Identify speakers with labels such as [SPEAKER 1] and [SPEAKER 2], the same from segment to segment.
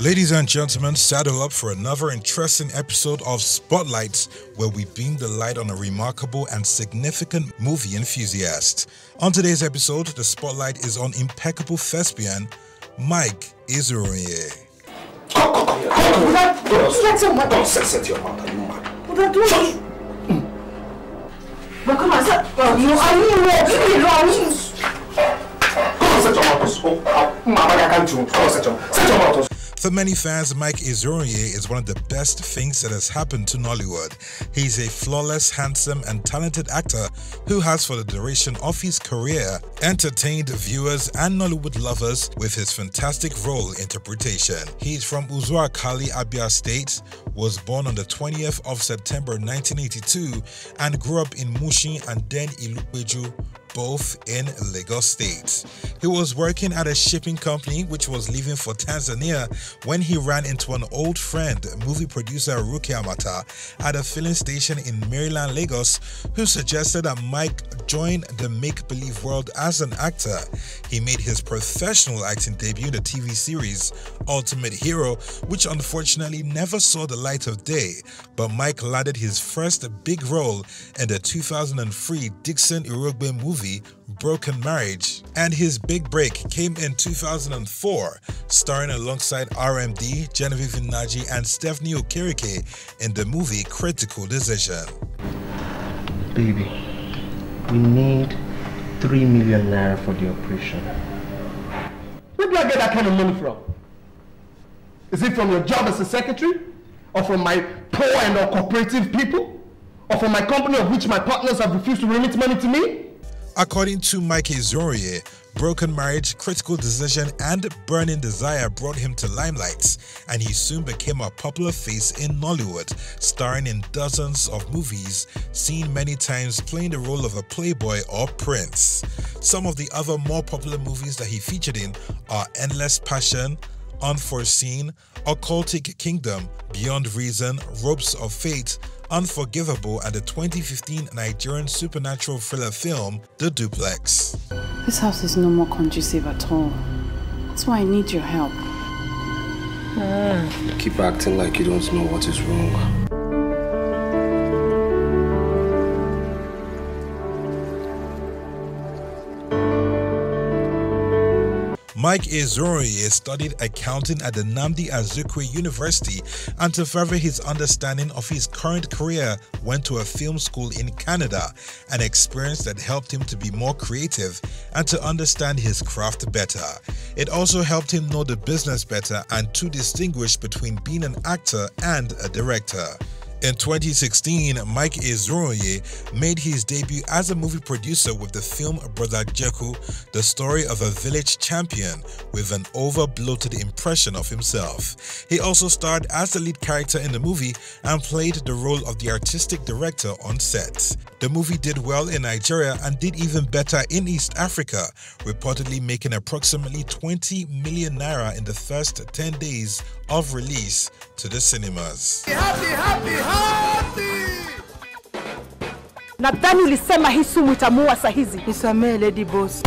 [SPEAKER 1] Ladies and gentlemen, saddle up for another interesting episode of Spotlights, where we beam the light on a remarkable and significant movie enthusiast. On today's episode, the spotlight is on impeccable thespian Mike
[SPEAKER 2] Ezuruonye.
[SPEAKER 1] For many fans, Mike Ezuruonye is one of the best things that has happened to Nollywood. He's a flawless, handsome, and talented actor who has, for the duration of his career, entertained viewers and Nollywood lovers with his fantastic role interpretation. He's from Uzuakoli, Abia State, was born on the 20th of September 1982, and grew up in Mushin and then Ilupeju, both in Lagos State. He was working at a shipping company which was leaving for Tanzania when he ran into an old friend, movie producer Ruki Amata, at a filling station in Maryland, Lagos, who suggested that Mike join the make believe world as an actor. He made his professional acting debut in the TV series Ultimate Hero, which unfortunately never saw the light of day, but Mike landed his first big role in the 2003 Dickson Iroegbu movie Broken Marriage, and his big break came in 2004, starring alongside RMD, Genevieve Nnaji, and Stephanie Okereke in the movie Critical Decision.
[SPEAKER 3] Baby, we need 3 million naira for the operation. Where do I get that kind of money from? Is it from your job as a secretary? Or from my poor and uncooperative people? Or from my company of which my partners have refused to remit money to me?
[SPEAKER 1] According to Mike Ezuruonye, Broken Marriage, Critical Decision, and Burning Desire brought him to limelight, and he soon became a popular face in Nollywood, starring in dozens of movies, seen many times playing the role of a playboy or prince. Some of the other more popular movies that he featured in are Endless Passion, Unforeseen, Occultic Kingdom, Beyond Reason, Ropes of Fate, Unforgivable, and the 2015 Nigerian supernatural thriller film The Duplex.
[SPEAKER 4] This house is no more conducive at all. That's why I need your help.
[SPEAKER 2] Keep acting like you don't know what is wrong.
[SPEAKER 1] Mike Ezuruonye studied accounting at the Nnamdi Azikiwe University and to further his understanding of his current career went to a film school in Canada, an experience that helped him to be more creative and to understand his craft better. It also helped him know the business better and to distinguish between being an actor and a director. In 2016, Mike Ezuruonye made his debut as a movie producer with the film Brother Jeku, the story of a village champion with an over-bloated impression of himself. He also starred as the lead character in the movie and played the role of the artistic director on set. The movie did well in Nigeria and did even better in East Africa, reportedly making approximately 20 million naira in the first 10 days of release to the cinemas. Happy, happy, happy.
[SPEAKER 5] nadhani ulisema hii sumu itamuua saa hizi
[SPEAKER 4] Nisamee Lady Boss.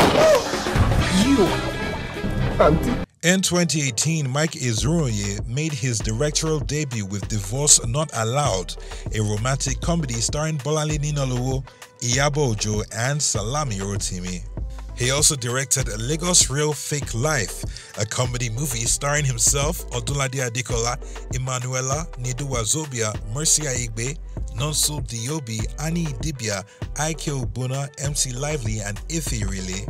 [SPEAKER 1] In 2018, Mike Ezuruonye made his directorial debut with Divorce Not Allowed, a romantic comedy starring Bolanle Ninalowo, Iyabo Ojo, and Salami Rotimi. He also directed Lagos Real Fake Life, a comedy movie starring himself, Odunlade Adekola, Emmanuella, Nedu Wazobia, Mercy Aigbe, Nonso Diobi, Annie Dibia, Ike Obuna, MC Lively, and Ife Really.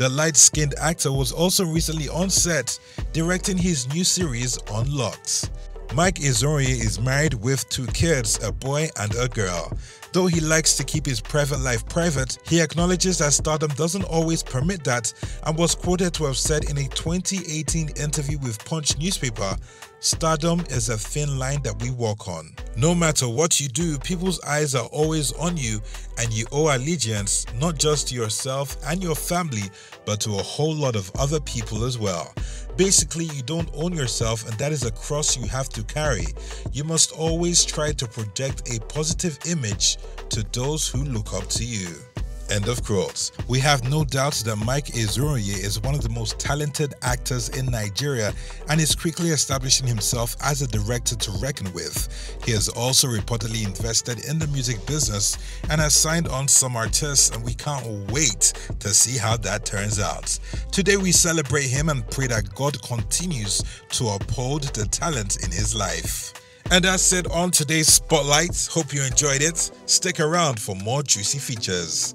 [SPEAKER 1] The light skinned actor was also recently on set directing his new series Unlocked. Mike Ezuruonye is married with two kids, a boy and a girl. Though he likes to keep his private life private, he acknowledges that stardom doesn't always permit that and was quoted to have said in a 2018 interview with Punch newspaper, Stardom is a thin line that we walk on. No matter what you do, people's eyes are always on you, and you owe allegiance not just to yourself and your family, but to a whole lot of other people as well. Basically, you don't own yourself, and that is a cross you have to carry. You must always try to project a positive image to those who look up to you. End of quotes. We have no doubt that Mike Ezuruonye is one of the most talented actors in Nigeria and is quickly establishing himself as a director to reckon with. He has also reportedly invested in the music business and has signed on some artists, and we can't wait to see how that turns out. Today, we celebrate him and pray that God continues to uphold the talent in his life. And that's it on today's Spotlight. Hope you enjoyed it. Stick around for more juicy features.